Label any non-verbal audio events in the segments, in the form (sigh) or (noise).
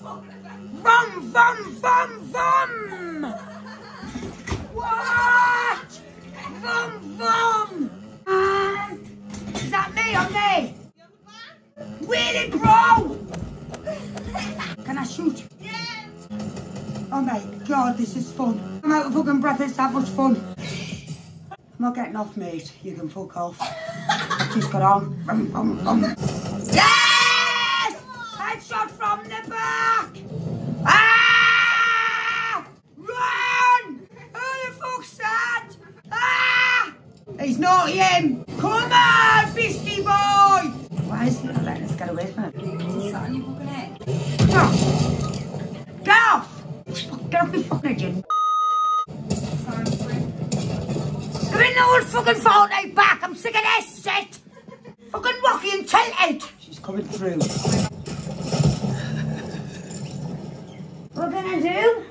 Vom, vom, vom, vom! What? Vom, vom! Uh, is that me or me? Really, bro? Can I shoot? Yes. Oh my god, this is fun. I'm out of fucking breath, it's that much fun. I'm not getting off, mate. You can fuck off. Just got on. Vroom, vroom, vroom. Yes! Headshot from the back! Ah! Run! Who the fuck's that? Ah! He's not him! Come on, Bisky boy! Why is he not letting us get away from it? Get off! Get off! Get off me fucking engine! I'm in the old fucking Fortnite back. I'm sick of this shit. Fucking rocky and tilted. She's coming through. What can I do?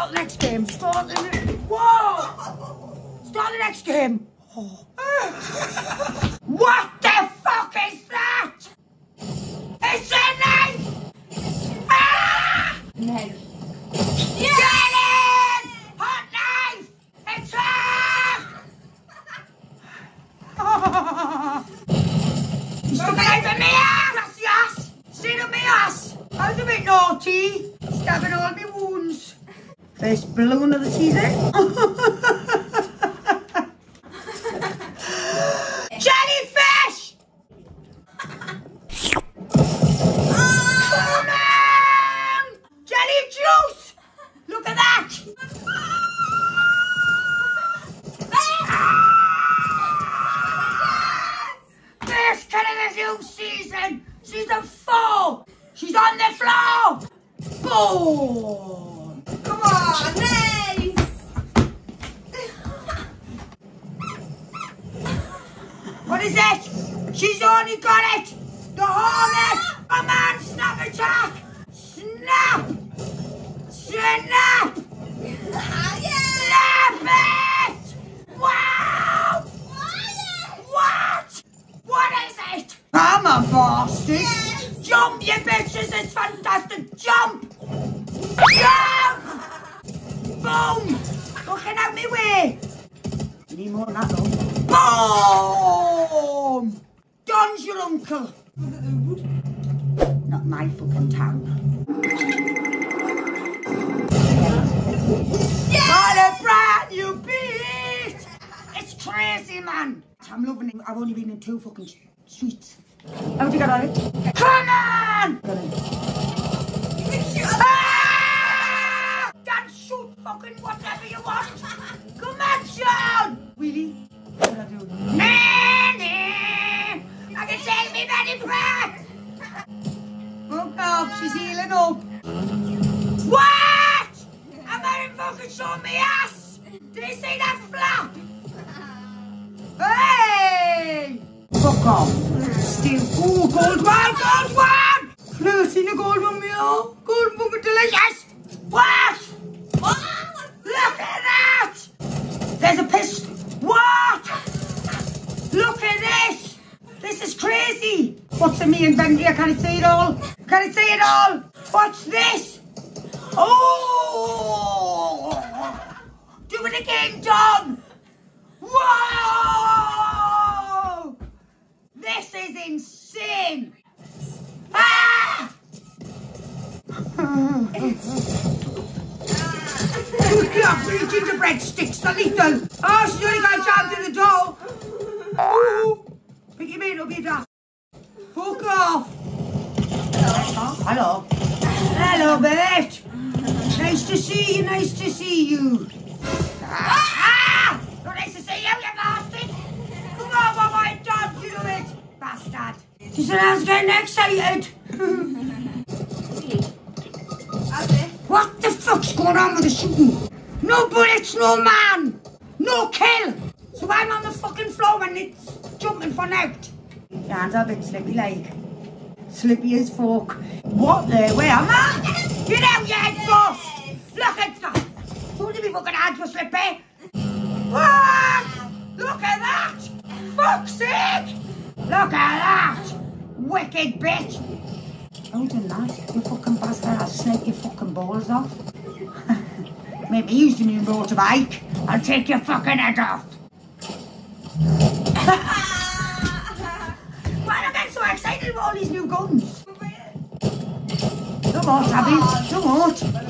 Start the next game. Start the next. Whoa! Start the next game. Oh. (laughs) what the fuck is that? It's a knife! Ah! Get in! Hot knife! It's a... You stuck (laughs) a knife in me ass! That's yes! Straight up me ass! I was a bit naughty. Stabbing all wounds. First balloon of the season. Jellyfish! Come on! Jelly juice! Look at that! First kill of the new season! Season four! She's on the floor! Boom! Come on, nice. What is it? She's only got it! The hornet! Come on, snap attack! Snap! Snap! Snap it! Wow! What? What is it? Come on, bastard! Jump, you bitches! It's fantastic! Jump! Jump! Boom! Looking out me way! You need more than that, though. Boom! Don's your uncle. Not my fucking town. Got a brand new beat! It's crazy, man. I'm loving it. I've only been in two fucking streets. How'd you get on it? Come on! Take me Betty Pratt. Fuck off. She's healing up. What? I'm not fucking showing me ass. Did you see that flap? Hey! Fuck off. Still. Ooh, gold one, gold one! Never seen a gold one, meow. Oh. Gold fucking delicious. What? Look at that! There's a pistol. What? Look at this! This is crazy! What's in me inventory? I can't see it all. Can I see it all? What's this? Oh! Do it again, John! Whoa! This is insane! Ah! Look at three gingerbread sticks, the lethal. Oh, she's only got jammed in the door. Ooh. Him in, it'll be daft. Hello. Hello, bitch. Nice to see you, nice to see you. Ah! Not nice to see you, you bastard. Come on, my dog, you do it. Bastard. She said I was getting excited. What the fuck's going on with the shooting? No bullets, no man, no kill. So I'm on the fucking floor and it's jumping for out. Hands are a bit slippy like. Slippy as fuck. What the? Where am I? Get out, you head boss! Look at that! You me fucking hands were slippy. What? Look at that! Fuck's sake! Look at that! Wicked bitch! Hold on, lad. You fucking bastard. I'll snake your fucking balls off. (laughs) Maybe use the new motorbike. I'll take your fucking head off. (laughs) All these new guns? Come on, Tabby. Come on.